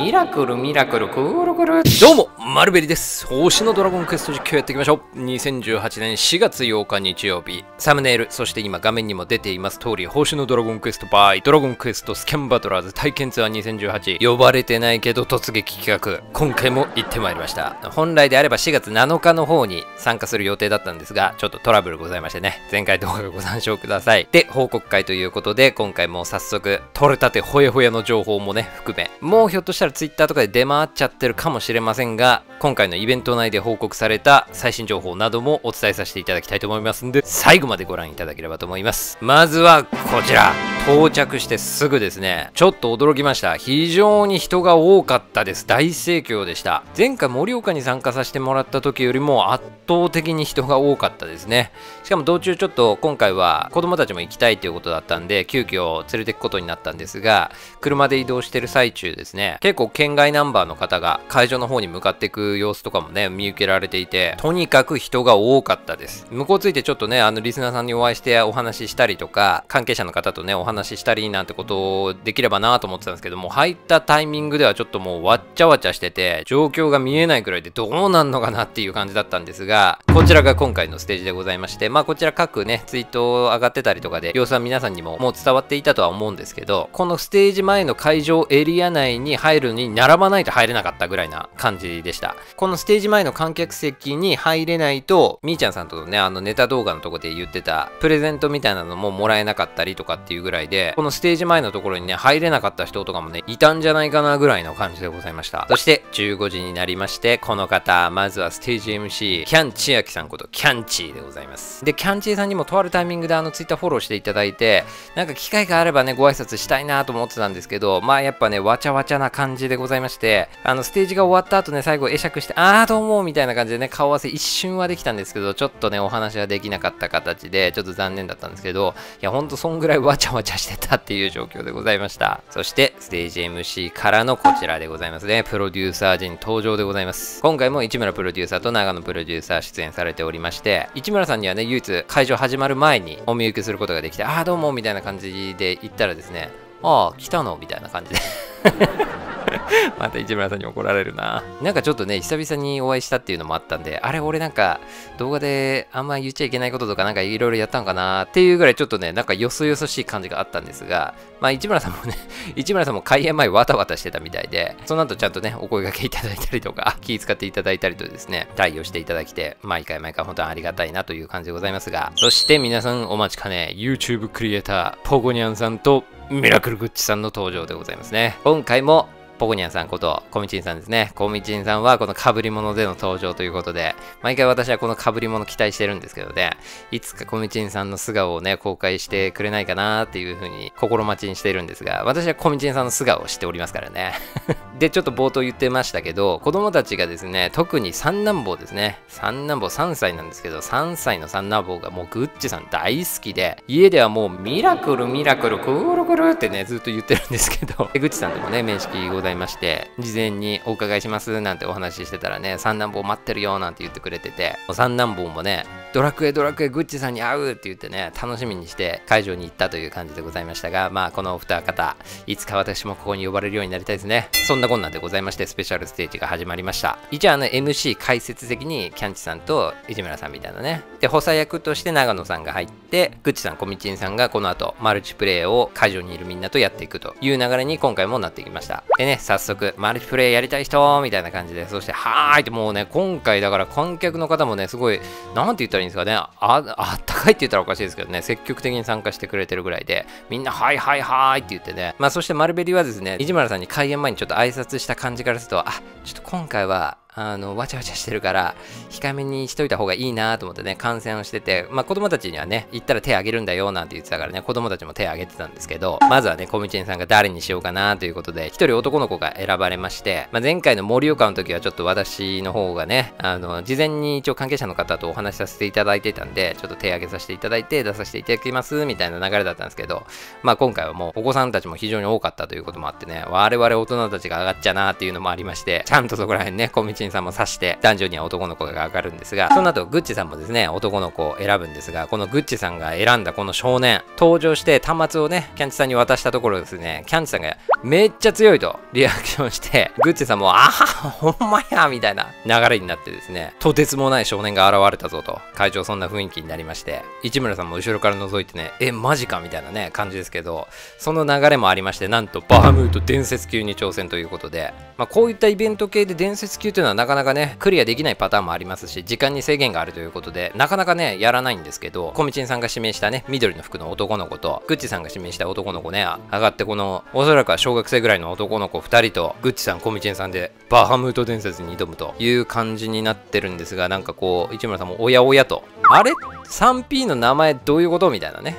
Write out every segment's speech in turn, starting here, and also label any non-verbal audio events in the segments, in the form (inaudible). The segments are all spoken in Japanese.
ミラクルミラクルクールクル。どうもマルベリです。星のドラゴンクエスト実況やっていきましょう。2018年4月8日日曜日。サムネイルそして今画面にも出ています。通り星のドラゴンクエストバイ。ドラゴンクエストスキャンバトラーズ。体験ツアー2018呼ばれてないけど突撃企画。今回も行ってまいりました。本来であれば4月7日の方に参加する予定だったんですがちょっとトラブルございましてね。前回動画ご参照ください。で報告会ということで今回も早速取れたてほやほやの情報もね含め。もうひょっとしたら Twitter とかで出回っちゃってるかもしれませんが今回のイベント内で報告された最新情報などもお伝えさせていただきたいと思いますんで最後までご覧いただければと思います。まずはこちら。到着してすぐですね。ちょっと驚きました。非常に人が多かったです。大盛況でした。前回盛岡に参加させてもらった時よりも圧倒的に人が多かったですね。しかも道中ちょっと今回は子供たちも行きたいということだったんで急遽連れて行くことになったんですが車で移動してる最中ですね。結構県外ナンバーの方が会場の方に向かっていく様子とかもね見受けられていてとにかく人が多かったです。向こうついてちょっとねあのリスナーさんにお会いしてお話ししたりとか関係者の方とねお話ししたりなんてことをできればなと思ってたんですけども入ったタイミングではちょっともうわっちゃわちゃしてて状況が見えないくらいでどうなんのかなっていう感じだったんですがこちらが今回のステージでございましてまあこちら各ねツイート上がってたりとかで様子は皆さんにももう伝わっていたとは思うんですけどこのステージ前の会場エリア内に入るに並ばないと入れなかったぐらいな感じでした。このステージ前の観客席に入れないとみーちゃんさんとのねあのネタ動画のとこで言ってたプレゼントみたいなのももらえなかったりとかっていうぐらいでこのステージ前のところにね入れなかった人とかもねいたんじゃないかなぐらいの感じでございました。そして15時になりましてこの方まずはステージ MC キャン千秋さんことキャンチーでございます。でキャンチーさんにもとあるタイミングであのツイッターフォローしていただいてなんか機会があればねご挨拶したいなと思ってたんですけどまあやっぱねわちゃわちゃな感じ感じでございましてあのステージが終わった後ね最後会釈してあーどうもみたいな感じでね顔合わせ一瞬はできたんですけどちょっとねお話はできなかった形でちょっと残念だったんですけどいやほんとそんぐらいわちゃわちゃしてたっていう状況でございました。そしてステージ MC からのこちらでございますね。プロデューサー陣登場でございます。今回も市村プロデューサーと長野プロデューサー出演されておりまして市村さんにはね唯一会場始まる前にお見受けすることができてああどうもみたいな感じで言ったらですねああ来たの？みたいな感じで (laughs) また市村さんに怒られるな。なんかちょっとね、久々にお会いしたっていうのもあったんで、あれ、俺なんか動画であんま言っちゃいけないこととかなんかいろいろやったんかなっていうぐらいちょっとね、なんかよそよそしい感じがあったんですが、まあ市村さんもね、(laughs) 市村さんも開演前わたわたしてたみたいで、その後ちゃんとね、お声掛けいただいたりとか、(laughs) 気遣っていただいたりとですね、対応していただきて、毎回毎回本当にありがたいなという感じでございますが、そして皆さんお待ちかね、YouTube クリエイター、ポゴニャンさんとミラクルグッチさんの登場でございますね。今回もポコニャンさんことコミチンさんですね。コミチンさんはこの被り物での登場ということで、毎回私はこの被り物期待してるんですけどね、いつかコミチンさんの素顔をね、公開してくれないかなっていうふうに心待ちにしているんですが、私はコミチンさんの素顔を知っておりますからね。(laughs) で、ちょっと冒頭言ってましたけど、子供たちがですね、特に三男坊ですね。三男坊3歳なんですけど、3歳の三男坊がもうグッチさん大好きで、家ではもうミラクルミラクルクールクルってね、ずっと言ってるんですけど、グッチさんともね、面識ございございまして事前にお伺いしますなんてお話ししてたらね三男坊待ってるよなんて言ってくれてて三男坊もねドラクエドラクエグッチさんに会うって言ってね楽しみにして会場に行ったという感じでございましたがまあこのお二方いつか私もここに呼ばれるようになりたいですね。そんなこんなでございましてスペシャルステージが始まりました。一応あの MC 解説的にキャンチさんと市村さんみたいなね。で補佐役として長野さんが入ってグッチさんコミチンさんがこの後マルチプレイを会場にいるみんなとやっていくという流れに今回もなってきました。でね早速マルチプレイやりたい人みたいな感じでそしてはーいってもうね今回だから観客の方もねすごいなんて言ったらいいんですかね。ああったかいって言ったらおかしいですけどね。積極的に参加してくれてるぐらいで。みんなはいはいはいって言ってね。まあそしてマルベリはですね市村さんに開演前にちょっと挨拶した感じからするとあちょっと今回はあの、わちゃわちゃしてるから、控えめにしといた方がいいなと思ってね、観戦をしてて、まあ子供たちにはね、行ったら手あげるんだよなんて言ってたからね、子供たちも手あげてたんですけど、まずはね、コミチンさんが誰にしようかなということで、一人男の子が選ばれまして、まあ、前回の盛岡の時はちょっと私の方がね、あの、事前に一応関係者の方とお話しさせていただいてたんで、ちょっと手あげさせていただいて、出させていただきますみたいな流れだったんですけど、まあ今回はもうお子さんたちも非常に多かったということもあってね、我々大人たちが上がっちゃなっていうのもありまして、ちゃんとそこら辺ね、コミチンさんも指して、男女には男の子が上がるんですが、その後、グッチさんもですね、男の子を選ぶんですが、このグッチさんが選んだこの少年、登場して端末をね、キャンチさんに渡したところですね、キャンチさんが、めっちゃ強いとリアクションして、グッチさんも、ああ、ほんまやみたいな流れになってですね、とてつもない少年が現れたぞと、会長そんな雰囲気になりまして、市村さんも後ろから覗いてね、え、マジかみたいなね、感じですけど、その流れもありまして、なんとバハムート伝説級に挑戦ということで、まあ、こういったイベント系で伝説級というのはなかなかね、クリアできないパターンもありますし、時間に制限があるということで、なかなかね、やらないんですけど、コミチンさんが指名したね、緑の服の男の子と、グッチさんが指名した男の子ね、上がってこの、おそらくは小学生ぐらいの男の子2人と、グッチさん、コミチンさんで、バハムート伝説に挑むという感じになってるんですが、なんかこう、市村さんもおやおやと、あれ ?3P の名前どういうこと？みたいなね。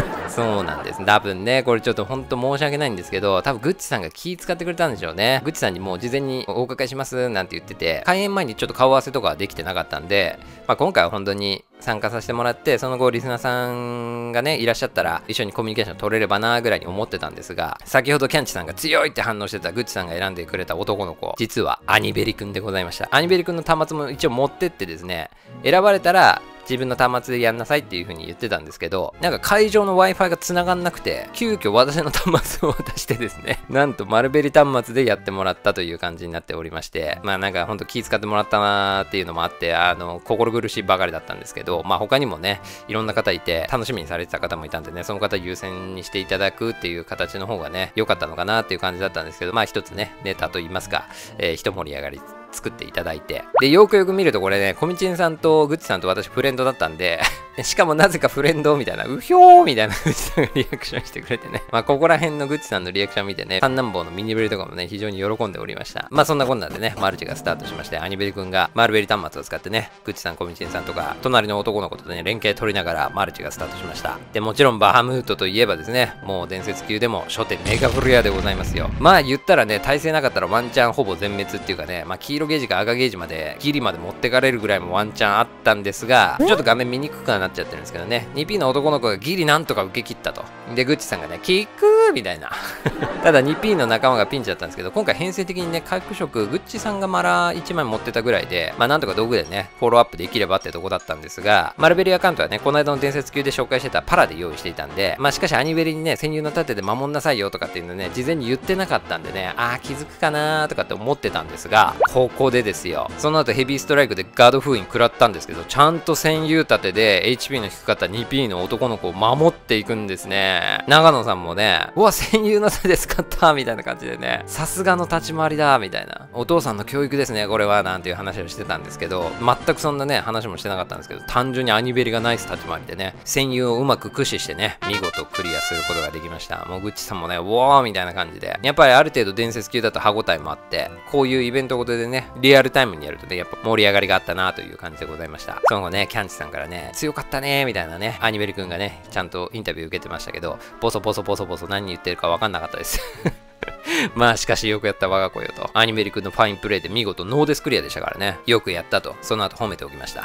(laughs) そうなんです。多分ね、これちょっとほんと申し訳ないんですけど、多分グッチさんが気使ってくれたんでしょうね。グッチさんにもう事前にお伺いしますなんて言ってて、開演前にちょっと顔合わせとかはできてなかったんで、まあ、今回は本当に参加させてもらって、その後リスナーさんがね、いらっしゃったら一緒にコミュニケーション取れればなぐらいに思ってたんですが、先ほどキャンチさんが強いって反応してたグッチさんが選んでくれた男の子、実はアニベリ君でございました。アニベリ君の端末も一応持ってってですね、選ばれたら自分の端末でやんなさいっていう風に言ってたんですけど、なんか会場の Wi-Fi が繋がんなくて、急遽私の端末を渡してですね、(laughs) なんとマルベリ端末でやってもらったという感じになっておりまして、まあなんかほんと気遣ってもらったなーっていうのもあって、あの、心苦しいばかりだったんですけど、まあ他にもね、いろんな方いて、楽しみにされてた方もいたんでね、その方優先にしていただくっていう形の方がね、良かったのかなっていう感じだったんですけど、まあ一つね、ネタと言いますか、えー、一盛り上がり作っていただいて。で、よくよく見るとこれね、コミチンさんとグッチさんと私フレンドだったんで (laughs) しかもなぜかフレンドみたいな、うひょーみたいなグッチさんがリアクションしてくれてね。まあ、ここら辺のグッチさんのリアクション見てね、三男坊のミニベリとかもね、非常に喜んでおりました。まあ、そんなこんなでね、マルチがスタートしまして、アニベリ君がマルベリ端末を使ってね、グッチさん、コミチンさんとか、隣の男の子とね、連携取りながらマルチがスタートしました。で、もちろんバハムートといえばですね、もう伝説級でも初手メガフレアでございますよ。まあ、言ったらね、耐性なかったらワンチャンほぼ全滅っていうかね、まあ、黄色ゲージか赤ゲージまで、ギリまで持ってかれるぐらいもワンチャンあったんですが、ちょっと画面見にくくはななっちゃってるんですけどね、2P の男の子がギリなんとか受け切ったと。で、グッチさんがね、キックみたいな。(laughs) ただ 2P の仲間がピンチだったんですけど、今回編成的にね、回復色、グッチさんがマラ1枚持ってたぐらいで、まあなんとか道具でね、フォローアップできればってとこだったんですが、マルベリアカウントはね、この間の伝説級で紹介してたパラで用意していたんで、まあしかしアニベリにね、潜入の盾で守んなさいよとかっていうのね、事前に言ってなかったんでね、あー気づくかなーとかって思ってたんですが、ここでですよ。その後ヘビーストライクでガード封印食らったんですけど、ちゃんと戦友盾で HP の低かった 2P の男の子を守っていくんですね。長野さんもね、うわ、戦友の手で使ったみたいな感じでね、さすがの立ち回りだみたいな。お父さんの教育ですね、これは、なんていう話をしてたんですけど、全くそんなね、話もしてなかったんですけど、単純にアニベリがナイス立ち回りでね、戦友をうまく駆使してね、見事クリアすることができました。もうグッチさんもね、ウォーみたいな感じで、やっぱりある程度伝説級だと歯応えもあって、こういうイベントごとでね、リアルタイムにやるとね、やっぱ盛り上がりがあったなという感じでございました。その後ね、キャンチさんからね、強かったねみたいなね、アニベリ君がね、ちゃんとインタビュー受けてましたけど、ボソボソボソボソ何言ってるかわかんなかったです (laughs) まあしかしよくやった我が子よと。アニベリ君のファインプレーで見事ノーデスクリアでしたからね。よくやったと。その後褒めておきました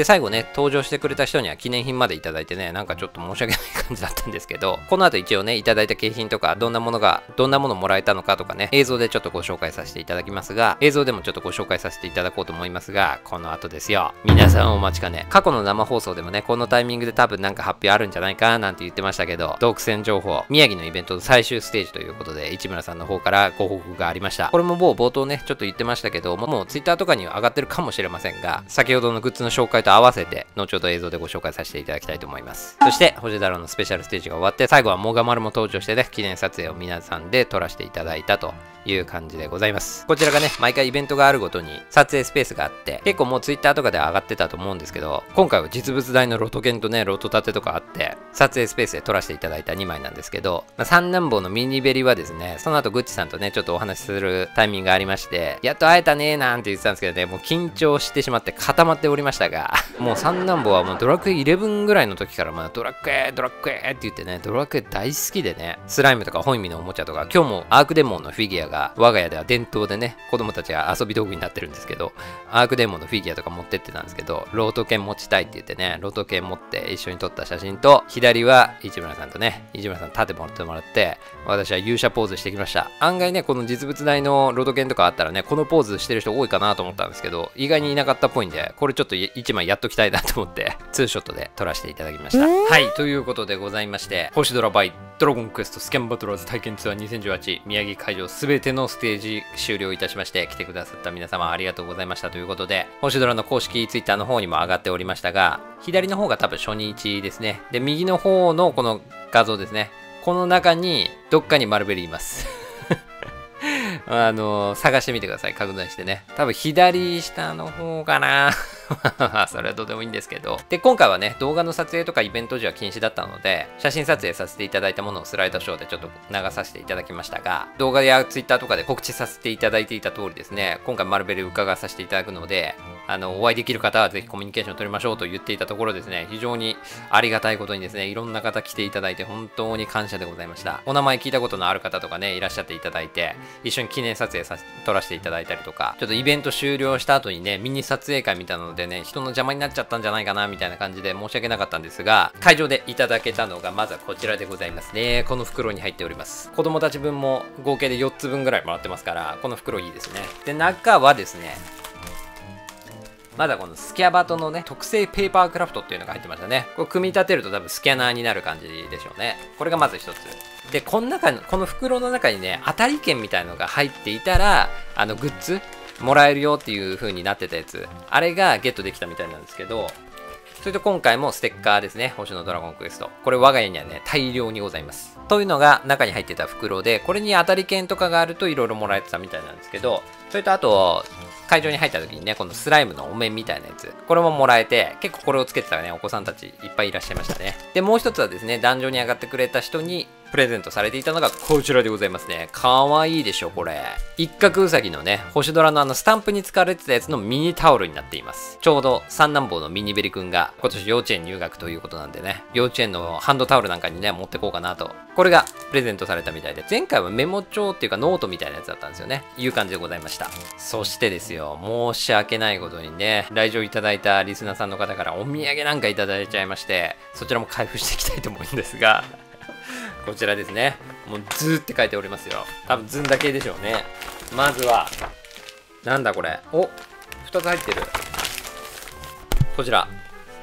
で、最後ね、登場してくれた人には記念品までいただいてね、なんかちょっと申し訳ない感じだったんですけど、この後一応ね、いただいた景品とか、どんなものが、どんなものもらえたのかとかね、映像でちょっとご紹介させていただきますが、映像でもちょっとご紹介させていただこうと思いますが、この後ですよ。皆さんお待ちかね。過去の生放送でもね、このタイミングで多分なんか発表あるんじゃないかなんて言ってましたけど、独占情報、宮城のイベントの最終ステージということで、市村さんの方からご報告がありました。これももう冒頭ね、ちょっと言ってましたけど、もう Twitter とかには上がってるかもしれませんが、先ほどのグッズの紹介と合わせて、後ほど映像でご紹介させていただきたいと思います。そして、星太郎のスペシャルステージが終わって、最後はモガマルも登場してね、記念撮影を皆さんで撮らせていただいたという感じでございます。こちらがね、毎回イベントがあるごとに撮影スペースがあって、結構もう Twitter とかで上がってたと思うんですけど、今回は実物大のロト犬とね、ロト立てとかあって、撮影スペースで撮らせていただいた2枚なんですけど、まあ、三男坊のミニベリはですね、その後グッチさんとね、ちょっとお話しするタイミングがありまして、やっと会えたねーなんて言ってたんですけどね、もう緊張してしまって固まっておりましたが、もう三男坊はもうドラクエ11ぐらいの時から、まあ、ドラクエ、ドラクエって言ってね、ドラクエ大好きでね、スライムとかホイミのおもちゃとか、今日もアークデモンのフィギュアが我が家では伝統でね、子供たちが遊び道具になってるんですけど、アークデモンのフィギュアとか持ってってたんですけど、ロト剣持ちたいって言ってね、ロト剣持って一緒に撮った写真と、左は市村さんとね、市村さん盾持ってもらって、私は勇者ポーズしてきました。案外ね、この実物大のロト剣とかあったらね、このポーズしてる人多いかなと思ったんですけど、意外にいなかったっぽいんで、これちょっと1枚やっときたいなと思って、(laughs) ツーショットで撮らせていただきました。はい、ということでございまして、星ドラバイドラゴンクエストスキャンバトラーズ体験ツアー2018宮城会場すべてのステージ終了いたしまして、来てくださった皆様ありがとうございましたということで、星ドラの公式 Twitter の方にも上がっておりましたが、左の方が多分初日ですね。で、右の方のこの画像ですね。この中にどっかにマルベリーいます。(laughs) あの、探してみてください。拡大してね。多分左下の方かな。(laughs) (laughs) それはどうでもいいんですけど。で、今回はね、動画の撮影とかイベント時は禁止だったので、写真撮影させていただいたものをスライドショーでちょっと流させていただきましたが、動画や Twitter とかで告知させていただいていた通りですね、今回マルベル伺わさせていただくので、あの、お会いできる方はぜひコミュニケーションを取りましょうと言っていたところですね、非常にありがたいことにですね、いろんな方来ていただいて本当に感謝でございました。お名前聞いたことのある方とかね、いらっしゃっていただいて、一緒に記念撮影さ撮らせていただいたりとか、ちょっとイベント終了した後にね、ミニ撮影会みたいなのででね、人の邪魔になっちゃったんじゃないかな、みたいな感じで申し訳なかったんですが、会場でいただけたのが、まずはこちらでございますね。この袋に入っております。子供たち分も合計で4つ分ぐらいもらってますから、この袋いいですね。で、中はですね、まだこのスキャバトのね、特製ペーパークラフトっていうのが入ってましたね。これ組み立てると多分スキャナーになる感じでしょうね。これがまず一つ。で、この中この袋の中にね、当たり券みたいのが入っていたら、あの、グッズもらえるよっていう風になってたやつ。あれがゲットできたみたいなんですけど、それと今回もステッカーですね。星のドラゴンクエスト。これ我が家にはね、大量にございます。というのが中に入ってた袋で、これに当たり券とかがあると色々もらえてたみたいなんですけど、それとあと、会場に入った時にね、このスライムのお面みたいなやつ、これももらえて、結構これをつけてたね、お子さんたちいっぱいいらっしゃいましたね。で、もう一つはですね、壇上に上がってくれた人に、プレゼントされていたのがこちらでございますね。かわいいでしょ、これ。一角うさぎのね、星ドラのあのスタンプに使われてたやつのミニタオルになっています。ちょうど三男坊のミニベリ君が今年幼稚園入学ということなんでね、幼稚園のハンドタオルなんかにね、持ってこうかなと。これがプレゼントされたみたいで、前回はメモ帳っていうかノートみたいなやつだったんですよね。いう感じでございました。そしてですよ、申し訳ないことにね、来場いただいたリスナーさんの方からお土産なんかいただいちゃいまして、そちらも開封していきたいと思うんですが、(laughs) こちらですね。もうズーって書いておりますよ。多分ずんだ系でしょうね。まずは、なんだこれ。お !2 つ入ってる。こちら。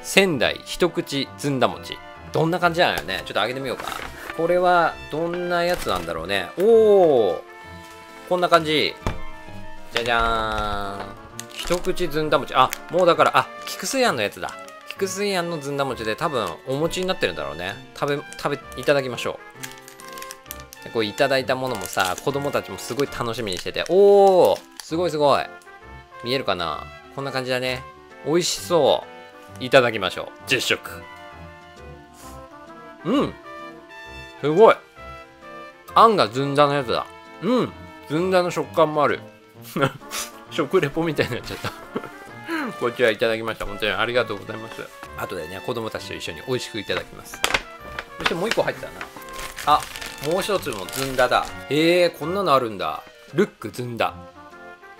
仙台一口ずんだ餅。どんな感じなのよね。ちょっと開けてみようか。これは、どんなやつなんだろうね。おおこんな感じ。じゃじゃーん。一口ずんだ餅。あ、もうだから、あ、菊水庵のやつだ。菊水庵のずんだ餅で多分お餅になってるんだろうね。食べ、食べ、いただきましょう。こういただいたものもさ、子供たちもすごい楽しみにしてて、おーすごいすごい見えるかな？こんな感じだね。美味しそう。いただきましょう。実食。うん。すごい。あんがずんだのやつだ。うん。ずんだの食感もある。(laughs) 食レポみたいになっちゃったこちらいただきました。本当にありがとうございます。後でね、子供たちと一緒に美味しくいただきます。そしてもう一個入ってたな。あ、もう一つのずんだだ。えー、こんなのあるんだ。ルックずんだ。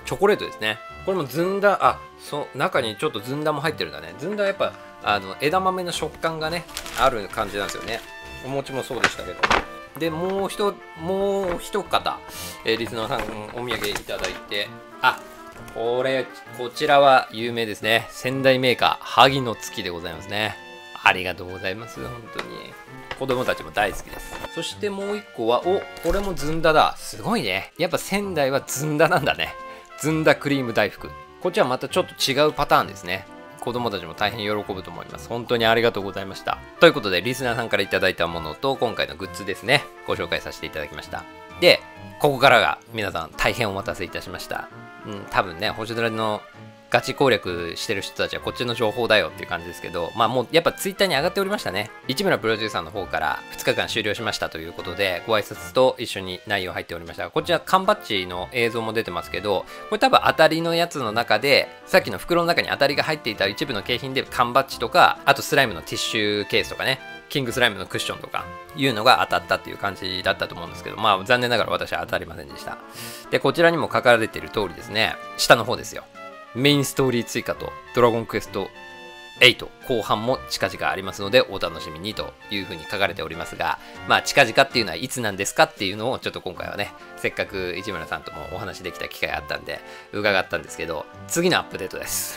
チョコレートですね。これもずんだ、あ、そう、中にちょっとずんだも入ってるんだね。ずんだはやっぱ、あの、枝豆の食感がね、ある感じなんですよね。お餅もそうでしたけど。で、もう一、もう一方、えー、リスナーさんお土産いただいて、あ、これ、こちらは有名ですね。仙台メーカー、萩の月でございますね。ありがとうございます。本当に。子供たちも大好きです。そしてもう一個は、お、これもずんだだ。すごいね。やっぱ仙台はずんだなんだね。ずんだクリーム大福。こっちはまたちょっと違うパターンですね。子供たちも大変喜ぶと思います。本当にありがとうございました。ということで、リスナーさんから頂いたものと、今回のグッズですね、ご紹介させていただきました。で、ここからが皆さん大変お待たせいたしました。うん、多分ね、星空のガチ攻略してる人たちはこっちの情報だよっていう感じですけど、まあもうやっぱツイッターに上がっておりましたね。市村プロデューサーの方から2日間終了しましたということで、ご挨拶と一緒に内容入っておりましたが、こちら缶バッジの映像も出てますけど、これ多分当たりのやつの中で、さっきの袋の中に当たりが入っていた一部の景品で缶バッジとか、あとスライムのティッシュケースとかね、キングスライムのクッションとかいうのが当たったっていう感じだったと思うんですけど、まあ残念ながら私は当たりませんでした。で、こちらにも書かれている通りですね、下の方ですよ。メインストーリー追加とドラゴンクエスト8後半も近々ありますのでお楽しみにというふうに書かれておりますが、まあ近々っていうのはいつなんですかっていうのをちょっと今回はね、せっかく市村さんともお話できた機会あったんで伺ったんですけど、次のアップデートです。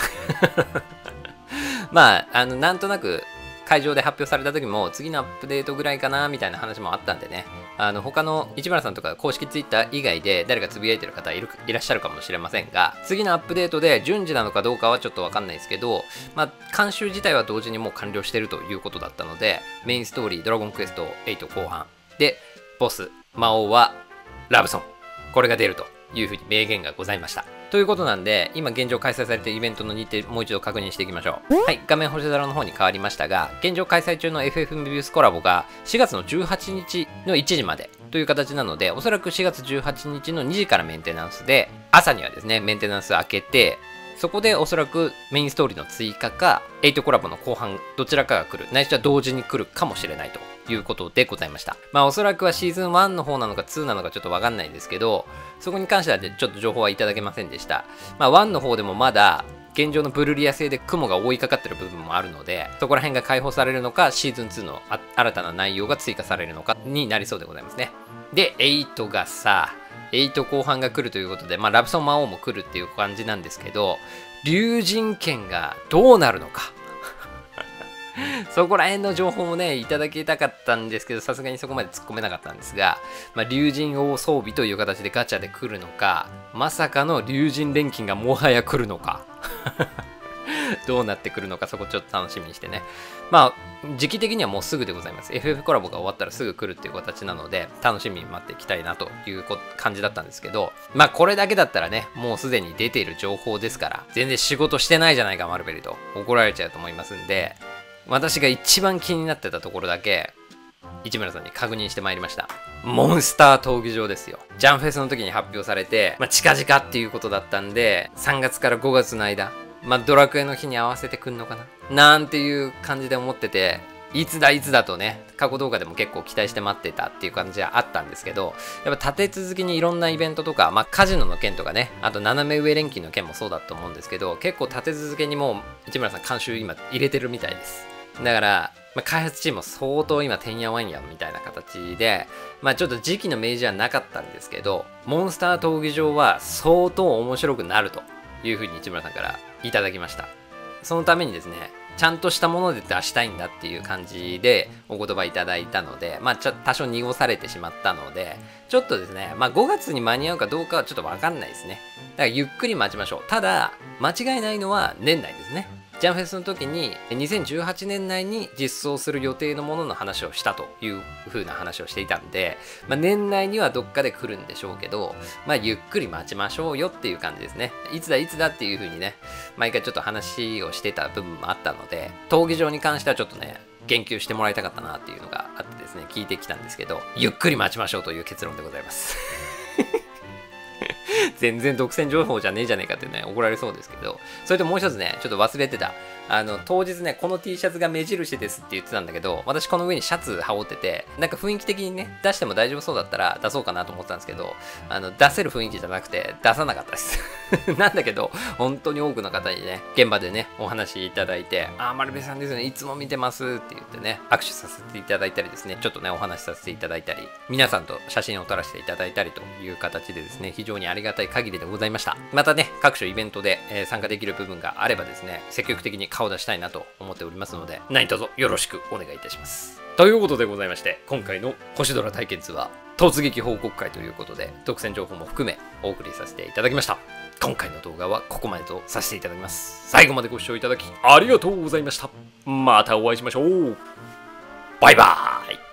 (laughs) まあ、あの、なんとなく、会場で発表された時も次のアップデートぐらいかなみたいな話もあったんでね。あの他の市村さんとか公式ツイッター以外で誰かつぶやいてる方いるいらっしゃるかもしれませんが次のアップデートで順次なのかどうかはちょっとわかんないですけどまあ監修自体は同時にもう完了してるということだったのでメインストーリードラゴンクエスト8後半。でボス魔王はラブソン。これが出るというふうに明言がございました。ということなんで、今現状開催されているイベントの日程、もう一度確認していきましょう。はい、画面星空の方に変わりましたが、現状開催中の FF メビウスコラボが4月の18日の1時までという形なので、おそらく4月18日の2時からメンテナンスで、朝にはですね、メンテナンス開けて、そこでおそらくメインストーリーの追加か、8コラボの後半、どちらかが来る、ないしは同時に来るかもしれないということでございました。まあおそらくはシーズン1の方なのか2なのかちょっとわかんないんですけど、そこに関してはちょっと情報はいただけませんでした。まあ1の方でもまだ現状のブルリア製で雲が覆いかかってる部分もあるので、そこら辺が解放されるのか、シーズン2の新たな内容が追加されるのかになりそうでございますね。で、8がさ、8後半が来るということで、まあラブソン魔王も来るっていう感じなんですけど、竜神剣がどうなるのか。(laughs) そこら辺の情報もね、いただきたかったんですけど、さすがにそこまで突っ込めなかったんですが、まあ、竜神王装備という形でガチャで来るのか、まさかの竜神錬金がもはや来るのか。(laughs) どうなってくるのか、そこちょっと楽しみにしてね。まあ、時期的にはもうすぐでございます。FF コラボが終わったらすぐ来るっていう形なので、楽しみに待っていきたいなという感じだったんですけど、まあこれだけだったらね、もうすでに出ている情報ですから、全然仕事してないじゃないか、マルベルと怒られちゃうと思いますんで、私が一番気になってたところだけ、市村さんに確認してまいりました。モンスター闘技場ですよ。ジャンフェスの時に発表されて、まあ、近々っていうことだったんで、3月から5月の間、まあ、ドラクエの日に合わせてくんのかな？なんていう感じで思ってて、いつだいつだとね、過去動画でも結構期待して待ってたっていう感じはあったんですけど、やっぱ立て続けにいろんなイベントとか、まあカジノの件とかね、あと斜め上連勤の件もそうだと思うんですけど、結構立て続けにもう市村さん監修今入れてるみたいです。だから、まあ、開発チームも相当今てんやわんやみたいな形で、まあちょっと時期の明示はなかったんですけど、モンスター闘技場は相当面白くなるというふうに市村さんからいただきました。そのためにですね、ちゃんとしたもので出したいんだっていう感じでお言葉いただいたので、まあ、ちょ多少濁されてしまったので、ちょっとですね、まあ、5月に間に合うかどうかはちょっとわかんないですね。だからゆっくり待ちましょう。ただ、間違いないのは年内ですね。ジャンフェスの時に2018年内に実装する予定のものの話をしたという風な話をしていたんで、まあ、年内にはどっかで来るんでしょうけど、まあ、ゆっくり待ちましょうよっていう感じですね。いつだいつだっていう風にね、毎回ちょっと話をしてた部分もあったので、闘技場に関してはちょっとね、言及してもらいたかったなっていうのがあってですね、聞いてきたんですけど、ゆっくり待ちましょうという結論でございます。全然独占情報じゃねえじゃねえかってね、怒られそうですけど、それともう一つね、ちょっと忘れてた。あの、当日ね、この T シャツが目印ですって言ってたんだけど、私この上にシャツ羽織ってて、なんか雰囲気的にね、出しても大丈夫そうだったら出そうかなと思ったんですけど、あの、出せる雰囲気じゃなくて、出さなかったです (laughs) なんだけど、本当に多くの方にね、現場でね、お話いただいて、あ、丸部さんですね、いつも見てますって言ってね、握手させていただいたりですね、ちょっとね、お話しさせていただいたり、皆さんと写真を撮らせていただいたりという形でですね、非常にありがたい限りでございました。またね、各種イベントで、え、参加できる部分があればですね、積極的に顔出したいなと思っておりますので、何卒よろしくお願いいたします。ということでございまして、今回の星空対決は、突撃報告会ということで、特選情報も含めお送りさせていただきました。今回の動画はここまでとさせていただきます。最後までご視聴いただきありがとうございました。またお会いしましょう。バイバーイ